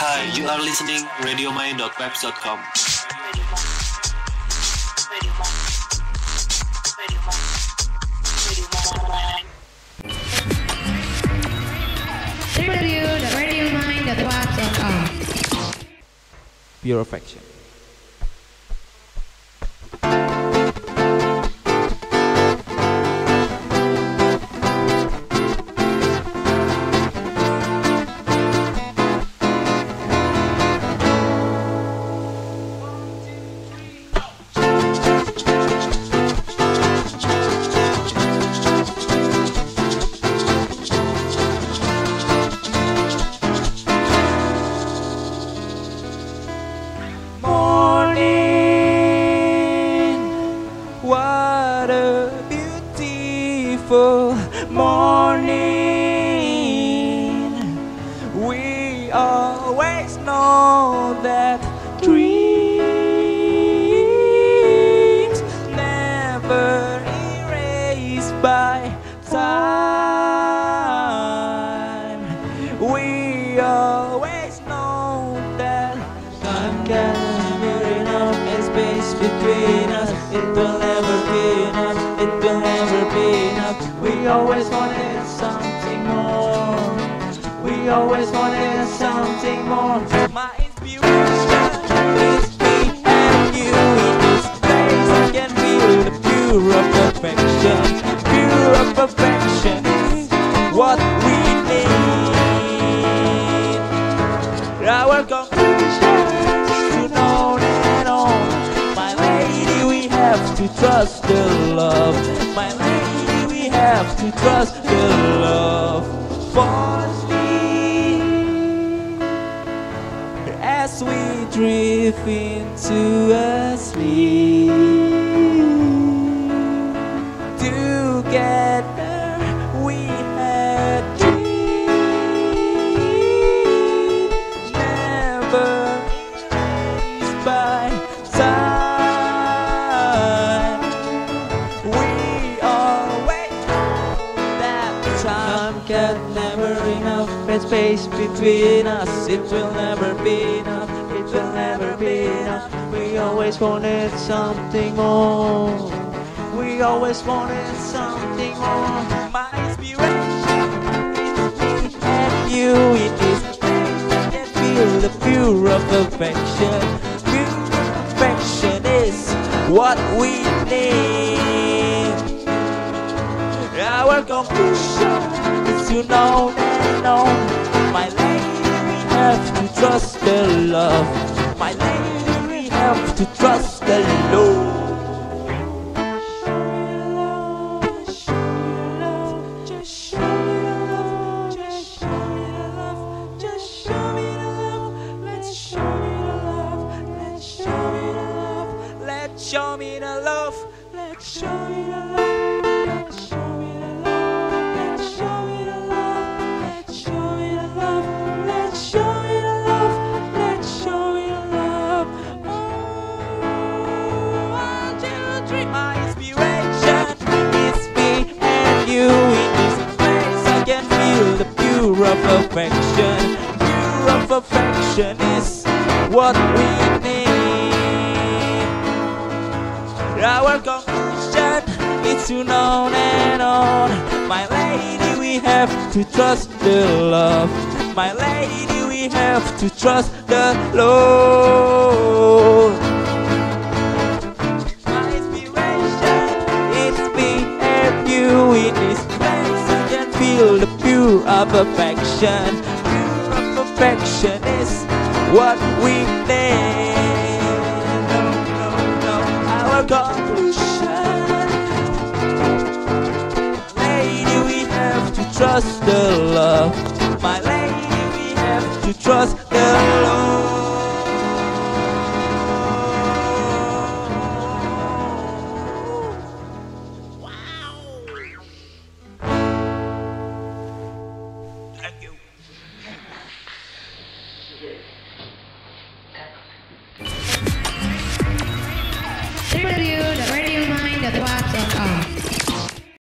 Hi, you are listening radiomain.webs.com. www.radiomind.webs.com Pure affection. Beautiful morning. We always know that dreams never erased by time. We always know that time can never enough and space between us. It will never be enough. It will. We always wanted something more. We always wanted something more. My inspiration is me and you in this place. I can feel the pure perfection. Pure of perfection what we need. Our conclusion is to know and on. My lady, we have to trust the love. My lady, have to trust the love. For me, as we drift into a sleep together can never enough space between us it will never be enough it will never be enough we always wanted something more we always wanted something more. My inspiration is me and you this place. Can feel the pure of affection. Pure affection is what we need. Our conclusion is to know and know. My lady, we have to trust the love. My lady, we have to trust the love. Just show me the love, just show me the love, just show me the love, let's show of pure of affection is what we need. Our conclusion is to know and on. My lady, we have to trust the love. My lady, we have to trust the Lord. Of affection. Pure of affection is what we need. No, no, no. Our conclusion. Lady, we have to trust the love. My lady, we have to trust the Lord. exist.